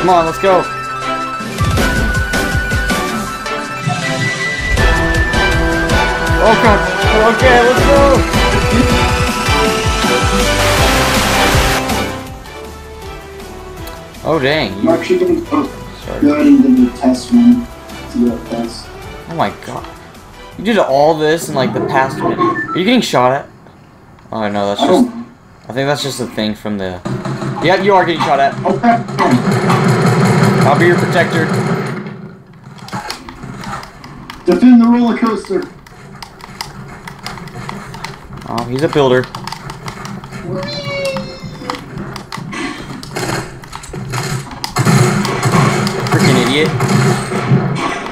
Come on, let's go. Oh god. Okay, let's go. Oh dang. I'm You actually getting oh, started. good into the test one. See what it does. Oh my god. You did all this in like the past minute. Are you getting shot at? Oh no, that's just. I think that's just a thing from the. Yeah, you are getting shot at. Oh crap! I'll be your protector. Defend the roller coaster. Oh, he's a builder. Freaking idiot.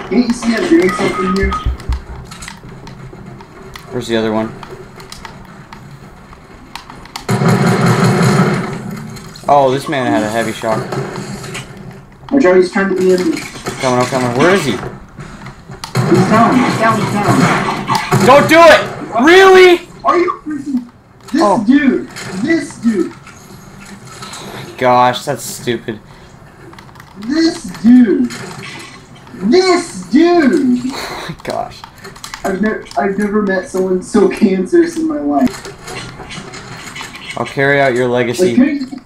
Can't you see I'm doing something here? Where's the other one? Oh, this man had a heavy shock. My Johnny's trying to be in. The, Coming, oh, coming. Where is he? he's down. He's down. He's down. Don't do it! Really? Are you freaking? This Oh. dude. This dude. Gosh, that's stupid. This dude. This dude. Oh my gosh. I've never I've never met someone so cancerous in my life. I'll carry out your legacy. couldn't you-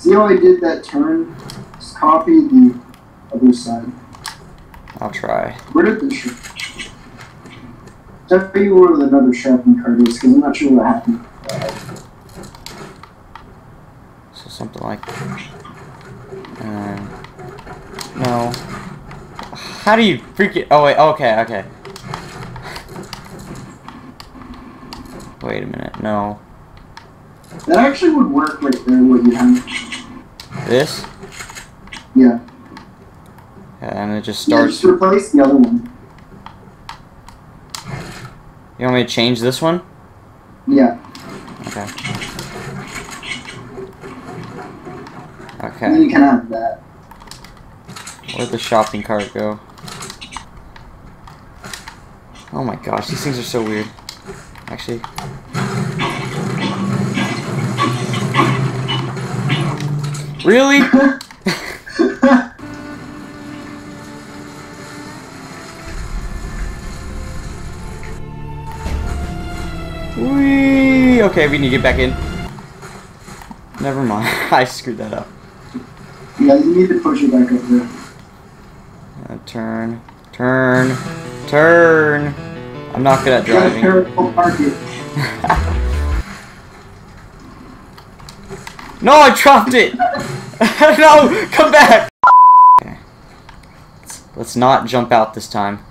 See how I did that turn? Just copy the other side. I'll try. Where did the sh- Tell you where the another shopping cart is, because I'm not sure what happened. So something like. Uh, no. How do you freaking? Oh wait. Okay. Okay. Wait a minute. No. That actually would work right there, what you have. This. Yeah. Yeah, and it just Yeah, starts. just replace the other one. You want me to change this one? Yeah. Okay. Okay. you can have that. Where'd the shopping cart go? Oh my gosh, these things are so weird. Actually. Really? Whee! Okay, we need to get back in. Never mind. I screwed that up. yeah, you need to push it back up there. Uh, turn, turn, turn. I'm not good at driving. no, I dropped it. no, come back. Okay. Let's, let's not jump out this time.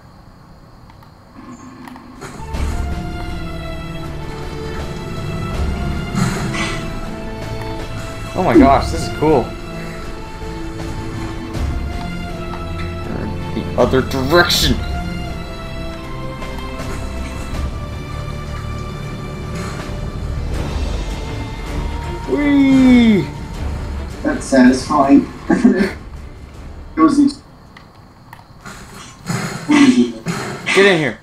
Oh my gosh, this is cool. The other direction. Whee! Satisfying. Goes into. What is it? Get in here.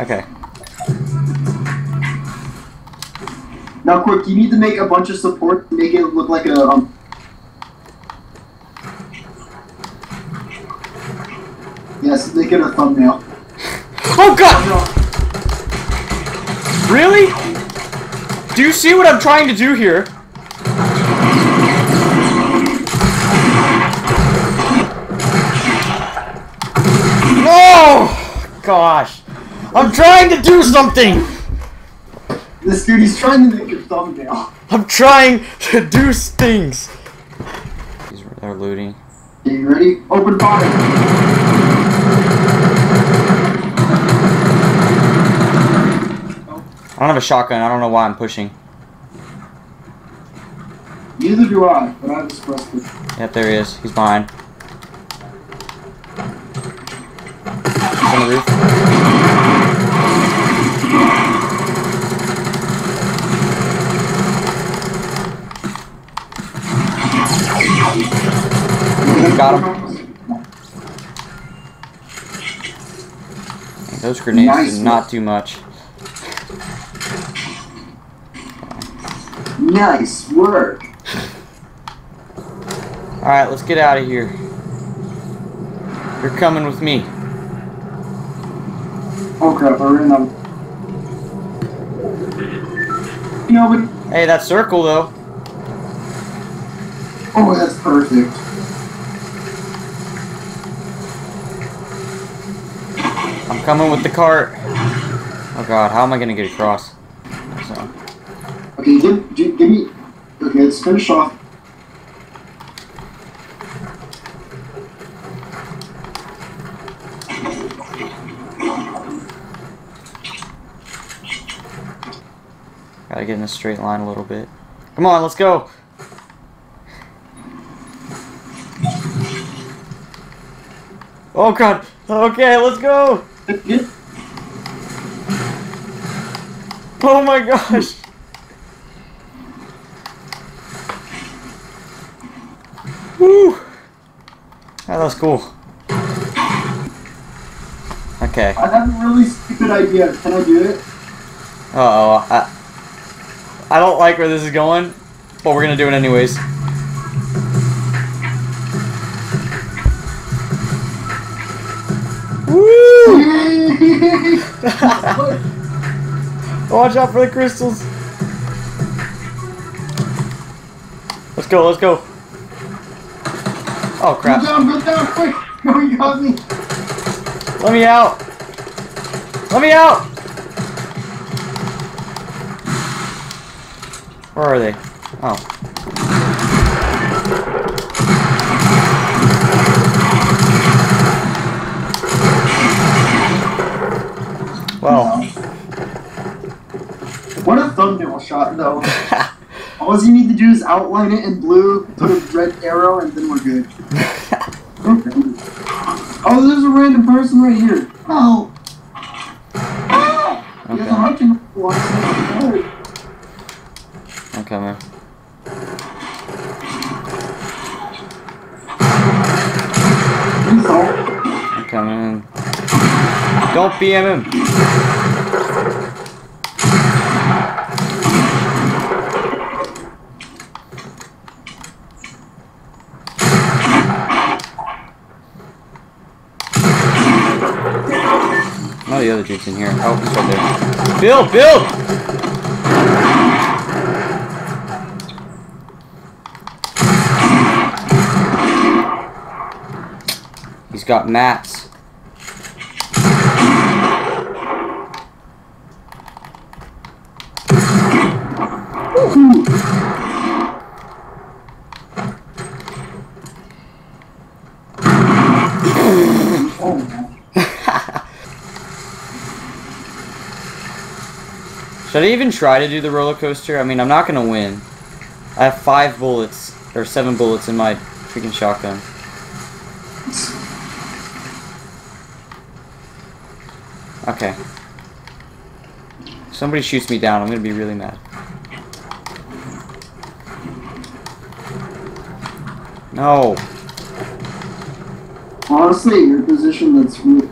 Okay. Now, quick, you need to make a bunch of support to make it look like a. Um, yes, make it a thumbnail. Oh god! Really? Do you see what I'm trying to do here? Gosh. I'm trying to do something! This dude, he's trying to make a thumbnail. I'm trying to do things. They're looting. Okay, you ready? Open fire. I don't have a shotgun. I don't know why I'm pushing. Neither do I, but I just pressed it. Yep, there he is. He's behind. On the roof. Got him. Those grenades Nice not do much. Nice work. Alright, let's get out of here. You're coming with me. Oh crap, I ran out. You know, but Hey, that circle though. oh, that's perfect. I'm coming with the cart. Oh god, how am I gonna get across? So, Okay, give, give, give me. Okay, let's finish off. Gotta get in a straight line a little bit. Come on, let's go. Oh god. Okay, let's go. Oh my gosh. Woo. That was cool. Okay. I have a really stupid idea. Can I do it? Uh oh. I, I don't like where this is going, but we're gonna do it anyways. Woo! Watch out for the crystals. Let's go, let's go. Oh Go crap. down, go down, quick! No, you got me. Let me out. Let me out. Where are they? Oh. Well, What a thumbnail shot, though. All you need to do is outline it in blue, put a red arrow, and then we're good. Oh, there's a random person right here. Oh. He has a Okay. I'm coming. He's all. I'm coming. Don't BM him. Oh, the other dude's in here. Oh, he's right there. Bill, Bill! He's got mats. Should I even try to do the roller coaster? I mean, I'm not gonna win. I have five bullets, or seven bullets in my freaking shotgun. Okay. Somebody shoots me down, I'm gonna be really mad. No. Honestly, your position that's really.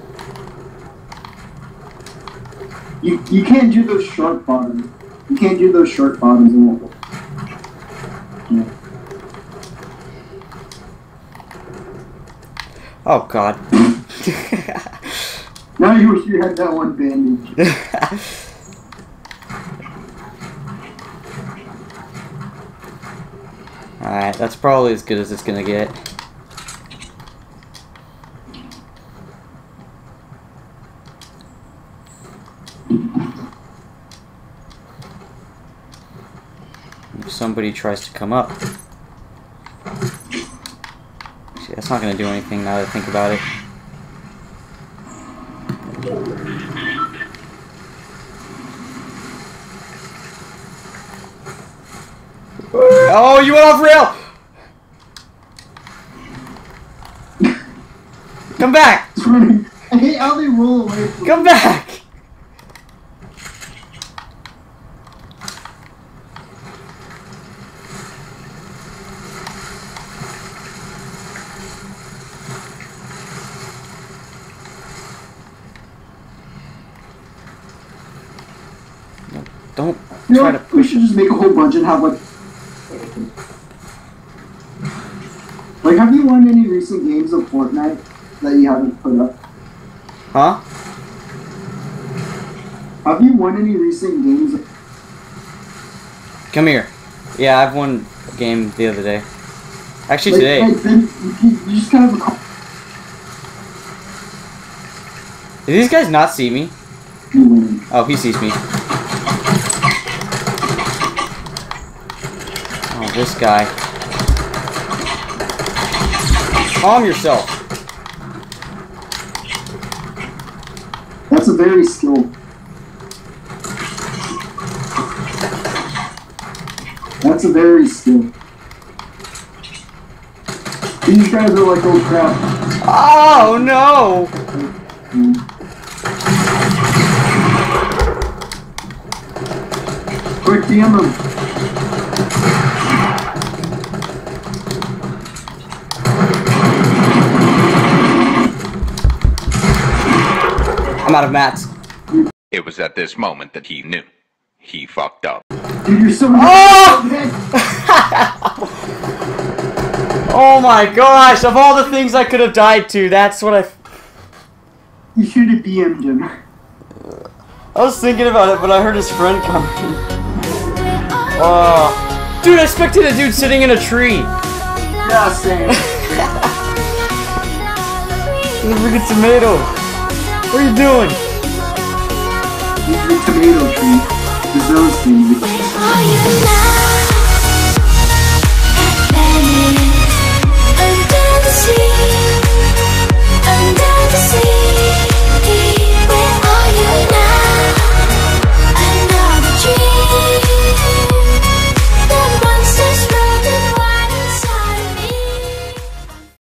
You, you can't do those sharp bottoms. You can't do those sharp bottoms. It won't. Yeah. Oh god. You wish you had that one bandage. Alright, that's probably as good as it's gonna get. If somebody tries to come up. See, that's not gonna do anything now that I think about it. Oh, you went off rail! Come back! It's. I hate how they roll away from Come back! No, Don't You try know, to we push should just make a whole bunch and have like Like, have you won any recent games of Fortnite that you haven't put up? Huh? Have you won any recent games? Come here. Yeah, I've won a game the other day. Actually, like, today. Like, then you, just kind of. Did these guys not see me? Oh, he sees me. Oh, this guy. Calm yourself. That's a very skill. That's a very skill. These guys are like, oh crap. Oh, no! Quick, DM him. I'm out of mats. It was at this moment that he knew. He fucked up. Dude, you're so. Oh! Oh my gosh, of all the things I could have died to, that's what I... You should have DM'd him. I was thinking about it, but I heard his friend coming. Oh. Dude, I expected a dude sitting in a tree. Yeah, same. Look at tomato. What are you doing? the tomato tree. Is those things. Are you now?